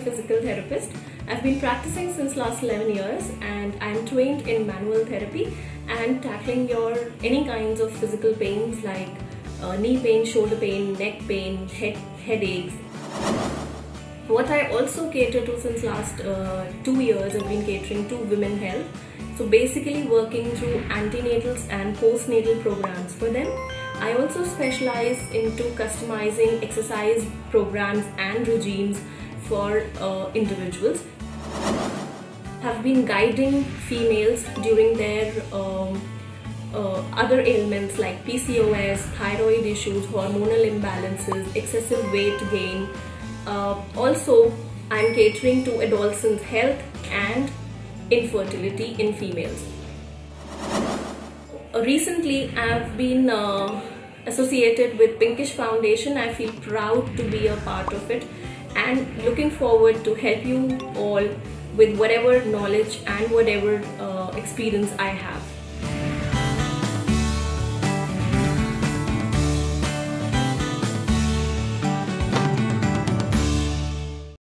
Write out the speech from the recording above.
physical therapist. I've been practicing since last 11 years and I'm trained in manual therapy and tackling your any kinds of physical pains like uh, knee pain, shoulder pain, neck pain, head headaches. What I also cater to since last uh, two years, I've been catering to women health. So basically working through antenatals and postnatal programs for them. I also specialize into customizing exercise programs and regimes for uh, individuals. Have been guiding females during their um, uh, other ailments like PCOS, thyroid issues, hormonal imbalances, excessive weight gain. Uh, also, I'm catering to adolescents' health and infertility in females. Recently, I've been uh, associated with Pinkishe Foundation. I feel proud to be a part of it and looking forward to help you all with whatever knowledge and whatever uh, experience I have.